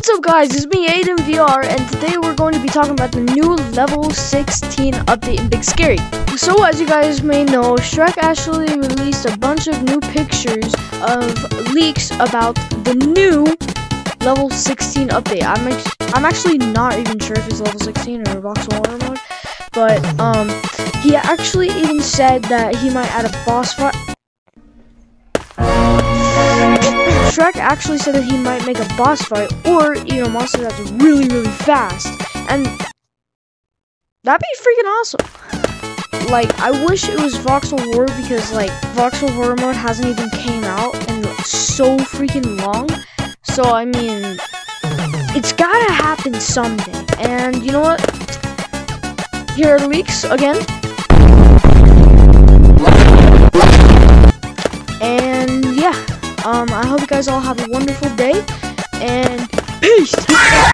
What's up guys, it's me Aidenn VR and today we're going to be talking about the new level 16 update in Big Scary. So as you guys may know, Shrek actually released a bunch of new pictures of leaks about the new level 16 update. I'm, I'm actually not even sure if it's level 16 or voxel horror mode, but um, he actually even said that he might add a boss fight Shrek actually said that he might make a boss fight or even a monster that's really, really fast. And that'd be freaking awesome. Like, I wish it was Voxel Horror because, like, Voxel Horror mode hasn't even came out in so freaking long. So, I mean, it's gotta happen someday. And you know what? Here are the leaks again. I hope you guys all have a wonderful day!